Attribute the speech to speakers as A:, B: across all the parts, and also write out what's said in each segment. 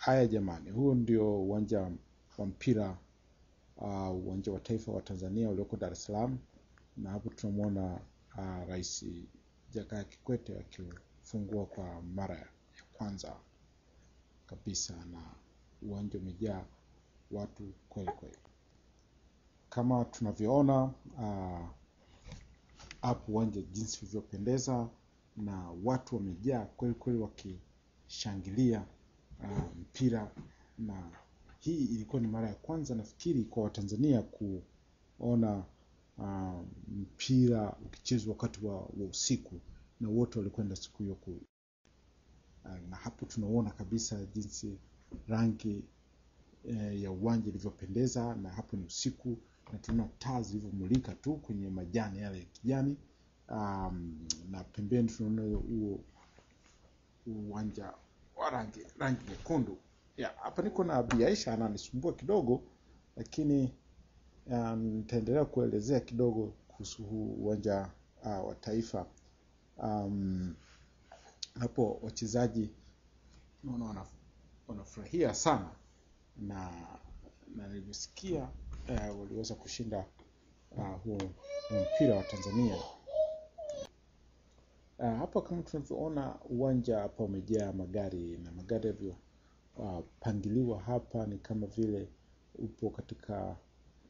A: haya jamani, huo ndio uwanja wa mpira uh, uwanja wa taifa wa Tanzania ulioko Dar es Salaam, na hapo tunamwona uh, Rais Jakaya Kikwete akifungua kwa mara ya kwanza kabisa, na uwanja umejaa watu kweli kweli. Kama tunavyoona hapo uh, uwanja jinsi ulivyopendeza na watu wamejaa kweli kweli wakishangilia mpira. Na hii ilikuwa ni mara ya kwanza nafikiri kwa Watanzania kuona uh, mpira ukichezwa wakati wa, wa usiku na wote walikwenda siku hiyo ku uh, na hapo tunaona kabisa jinsi rangi uh, ya uwanja ilivyopendeza na hapo ni usiku na tunaona taa zilivyomulika tu kwenye majani yale ya kijani. Um, na pembeni tunaona huo uwanja wa rangi rangi nyekundu. Ya hapa niko na biaisha ananisumbua kidogo lakini nitaendelea um, kuelezea kidogo kuhusu huu uwanja uh, wa taifa. Um, hapo wachezaji naona wanafurahia sana na na nilivyosikia uh, waliweza kushinda uh, huo mpira wa Tanzania uh, hapa kama tunavyoona uwanja hapa umejaa magari na magari yalivyo uh, hapa ni kama vile upo katika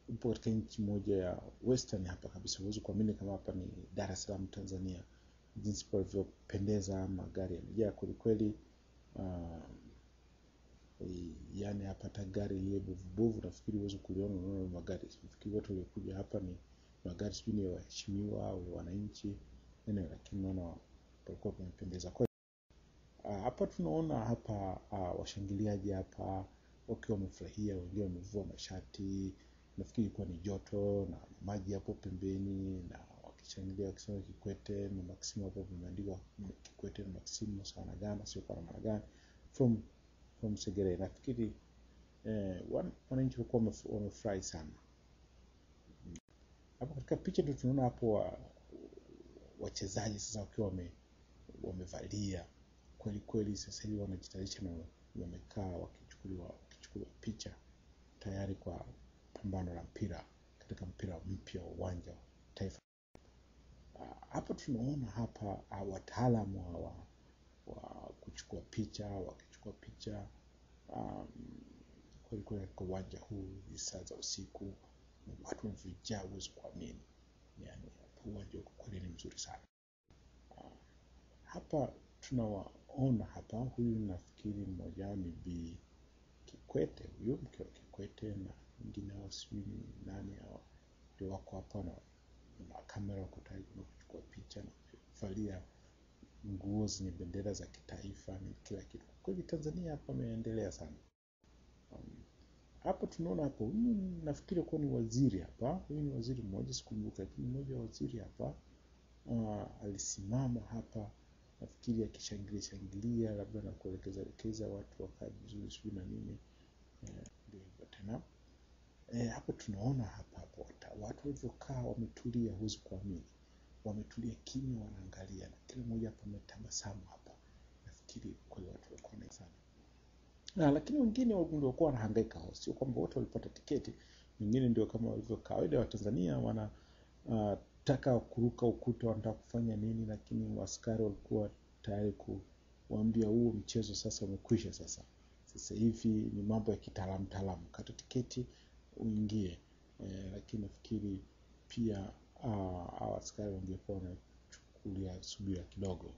A: upo katika nchi moja ya western hapa kabisa. Huwezi kuamini kama hapa ni Dar es Salaam Tanzania. Jinsi palivyopendeza magari yamejaa kwelikweli uh, yani hapa hata gari lile bovubovu nafikiri huwezi kuliona. Unaona magari nafikiri watu waliokuja hapa ni magari sijui ni waheshimiwa au wananchi anyway, naona palikuwa pamependeza kweli uh, hapa tunaona hapa uh, washangiliaji hapa wakiwa wamefurahia wengine wamevua mashati nafikiri ilikuwa ni joto na maji hapo pembeni na wakishangilia wakisema Kikwete na Maksimu, hapo vimeandikwa Kikwete na sana Sawanagana sio kwa namna gani from from Segere. nafikiri eh, wananchi walikuwa wamefurahi sana hapo katika picha ndio tunaona hapo wa, wachezaji sasa wakiwa wame, wamevalia kweli kweli sasa hivi wanajitayarisha na wamekaa wakichukuliwa wakichukuliwa picha tayari kwa pambano la mpira katika mpira mpya wa uwanja wa taifa. Hapa tunaona hapa uh, wataalamu wa, wa kuchukua picha wakichukua picha um, kweli kweli katika uwanja huu saa za usiku watu wamevijaa huwezi kuamini yani uwanja kwa kweli ni mzuri sana. Hapa tunawaona hapa huyu nafikiri mmoja wao ni bi Kikwete huyu mke wa Kikwete na wengine hao sijui ni nani hao ndio wako hapa na, na kamera wako tayari kuchukua picha na kuvalia nguo zenye bendera za kitaifa ni kila kitu. Kwa kweli Tanzania hapa ameendelea sana. Um, hapa tunaona hapo huyu nafikiri kuwa ni waziri hapa huyu ni waziri mmoja sikumbuka lakini mmoja wa waziri hapa uh, alisimama hapa nafikiri akishangilia shangilia labda na kuelekeza elekeza watu wakaa vizuri sijui na nini ndio hivyo tena. E, hapo tunaona hapa hapo watu walivyokaa wametulia huwezi kuamini. Wametulia kimya wanaangalia na kila mmoja hapa ametabasamu hapa. Nafikiri kweli watu walikuwa na sana na lakini wengine walikuwa wanahangaika sio kwamba wote walipata tiketi. Wengine ndio kama walivyo kawaida wa Tanzania wana uh, taka kuruka ukuta wanataka kufanya nini lakini askari walikuwa tayari kuambia huo mchezo sasa umekwisha sasa. Sasa hivi ni mambo ya kitaalamu taalamu kata tiketi uingie. Eh, lakini nafikiri pia uh, askari wangekuwa wanachukulia subira kidogo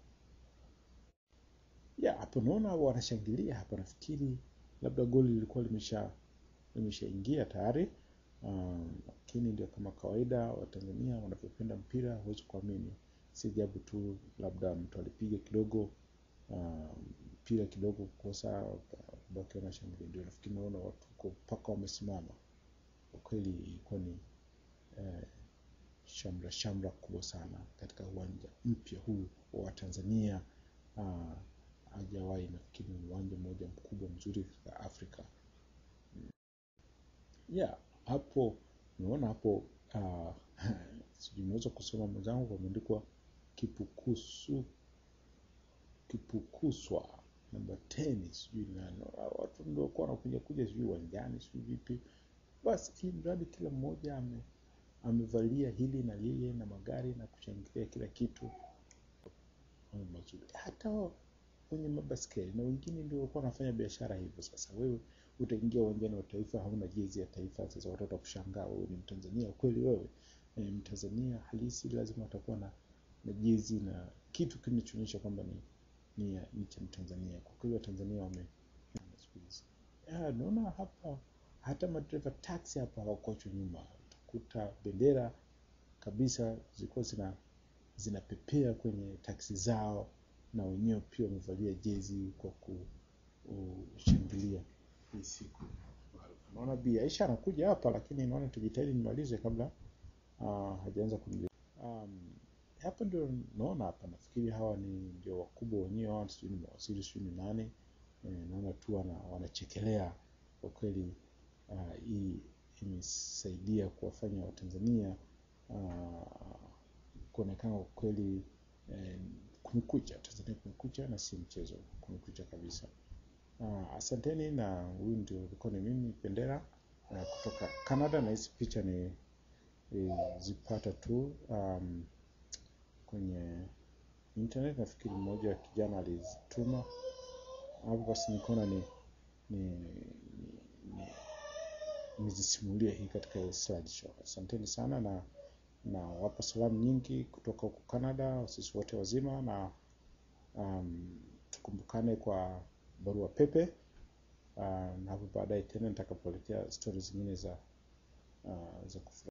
A: ya hapo naona wanashangilia hapa. Nafikiri labda goli lilikuwa limesha limeshaingia tayari. Um, lakini ndio kama kawaida watanzania wanavyopenda mpira huwezi kuamini. Si ajabu tu labda mtu alipiga kidogo mpira um, kidogo kukosa baki wanashangilia. Ndio nafikiri naona watu mpaka wamesimama. Kwa kweli ilikuwa ni eh, shamra shamra kubwa sana katika uwanja mpya huu wa Tanzania. Uh, hajawahi nafikiri ni uwanja mmoja mkubwa mzuri katika Afrika. Yeah hapo unaona hapo uh, sijui unaweza kusoma mwenzangu pameandikwa kipukusu kipukuswa namba 10 sijui nani. Watu ndio kwa wanakuja kuja sijui uwanjani sijui vipi. Basi hii mradi kila mmoja ame amevalia hili na lile na magari na kushangilia kila kitu. Mazuri. Hata wenye mabaskeli na wengine ndio walikuwa wanafanya biashara hivyo. Sasa wewe utaingia uwanjani wa taifa hauna jezi ya taifa. Sasa watoto kushangaa wewe ni mtanzania. Kweli wewe e, mtanzania halisi lazima utakuwa na, na jezi na kitu kinachoonyesha kwamba ni ni ya nchi mtanzania. Kwa kweli watanzania wame naona hapa hata madereva taxi hapa hawakochwa nyuma. Utakuta bendera kabisa zilikuwa zina zinapepea kwenye taksi zao na wenyewe pia wamevalia jezi kwa kushangilia hii siku. Naona bi aisha anakuja hapa lakini naona tujitahidi nimalize kabla uh, hajaanza kunili um, hapa ndio naona hapa nafikiri hawa ni ndio wakubwa wenyewe hawa sijui ni mawaziri sijui ni nani. E, naona tu wana, wanachekelea kwa kweli uh, hii imesaidia kuwafanya watanzania uh, kuonekana kwa kweli eh, kumekucha tanzania kumekucha na si mchezo kumekucha kabisa. Uh, asanteni na huyu ndio ulikuwa ni mimi pendera uh, kutoka canada na hizi picha ni zipata tu um, kwenye internet. Nafikiri mmoja wa kijana alizituma. Hapo basi nikaona ni ni, ni, ni hii katika slide show asanteni sana na na wapa salamu nyingi kutoka huko canada sisi wote wazima na um, tukumbukane kwa barua pepe. Uh, na hapo baadaye tena nitakapoletea stori zingine za uh, za kufurahisha